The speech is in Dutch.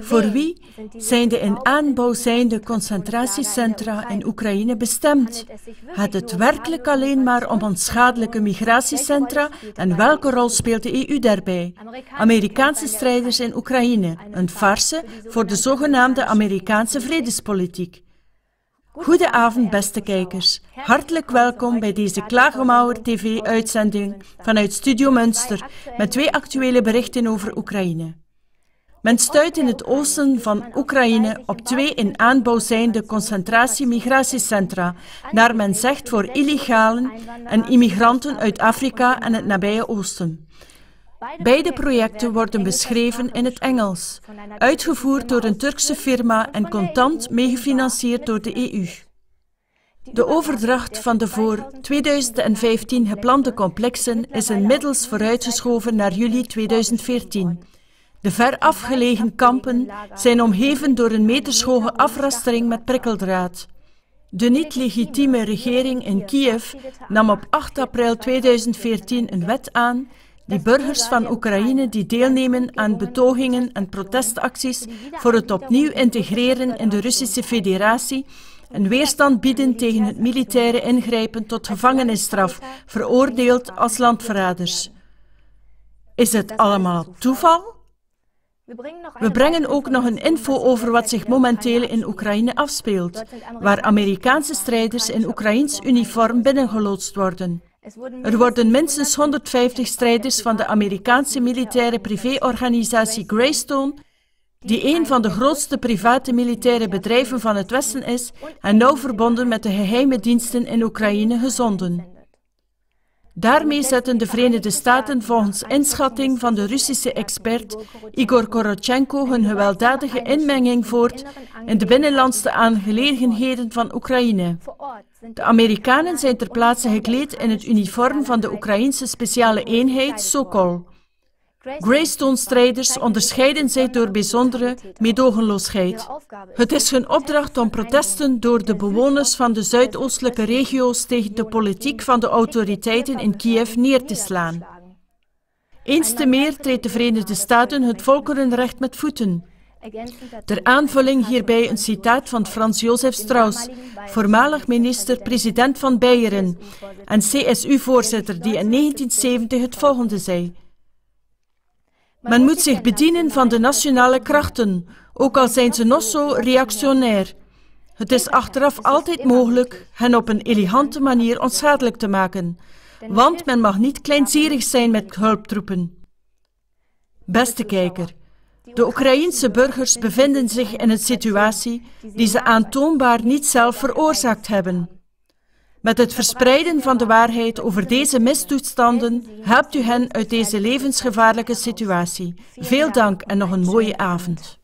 Voor wie zijn de in aanbouw zijnde concentratiecentra in Oekraïne bestemd? Gaat het werkelijk alleen maar om onschadelijke migratiecentra en welke rol speelt de EU daarbij? Amerikaanse strijders in Oekraïne, een farce voor de zogenaamde Amerikaanse vredespolitiek. Goedenavond, beste kijkers. Hartelijk welkom bij deze Klagemauer TV-uitzending vanuit Studio Münster met twee actuele berichten over Oekraïne. Men stuit in het oosten van Oekraïne op twee in aanbouw zijnde concentratie-migratiecentra, naar men zegt voor illegalen en immigranten uit Afrika en het nabije Oosten. Beide projecten worden beschreven in het Engels, uitgevoerd door een Turkse firma en contant meegefinancierd door de EU. De overdracht van de voor 2015 geplande complexen is inmiddels vooruitgeschoven naar juli 2014. De ver afgelegen kampen zijn omgeven door een metershoge afrastering met prikkeldraad. De niet-legitieme regering in Kiev nam op 8 april 2014 een wet aan die burgers van Oekraïne die deelnemen aan betogingen en protestacties voor het opnieuw integreren in de Russische Federatie en weerstand bieden tegen het militaire ingrijpen tot gevangenisstraf, veroordeeld als landverraders. Is het allemaal toeval? We brengen ook nog een info over wat zich momenteel in Oekraïne afspeelt, waar Amerikaanse strijders in Oekraïns uniform binnengeloodst worden. Er worden minstens 150 strijders van de Amerikaanse militaire privéorganisatie Greystone, die een van de grootste private militaire bedrijven van het Westen is en nauw verbonden met de geheime diensten in Oekraïne, gezonden. Daarmee zetten de Verenigde Staten volgens inschatting van de Russische expert Igor Korotchenko hun gewelddadige inmenging voort in de binnenlandse aangelegenheden van Oekraïne. De Amerikanen zijn ter plaatse gekleed in het uniform van de Oekraïnse speciale eenheid Sokol. Greystone-strijders onderscheiden zich door bijzondere meedogenloosheid. Het is hun opdracht om protesten door de bewoners van de zuidoostelijke regio's tegen de politiek van de autoriteiten in Kiev neer te slaan. Eens te meer treedt de Verenigde Staten het volkerenrecht met voeten. Ter aanvulling hierbij een citaat van Frans Josef Strauss, voormalig minister-president van Beieren en CSU-voorzitter, die in 1970 het volgende zei. Men moet zich bedienen van de nationale krachten, ook al zijn ze nog zo reactionair. Het is achteraf altijd mogelijk hen op een elegante manier onschadelijk te maken, want men mag niet kleinzierig zijn met hulptroepen. Beste kijker, de Oekraïense burgers bevinden zich in een situatie die ze aantoonbaar niet zelf veroorzaakt hebben. Met het verspreiden van de waarheid over deze mistoestanden helpt u hen uit deze levensgevaarlijke situatie. Veel dank en nog een mooie avond.